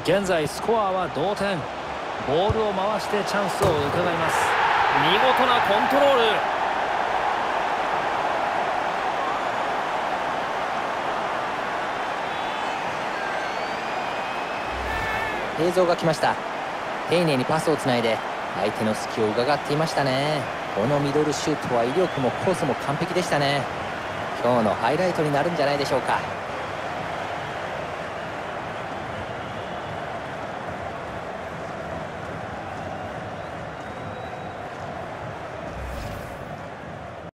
現在スコアは同点。ボールを回してチャンスを伺います。見事なコントロール。映像が来ました。丁寧にパスをつないで相手の隙を伺っていましたね。このミドルシュートは威力もコースも完璧でしたね。今日のハイライトになるんじゃないでしょうか。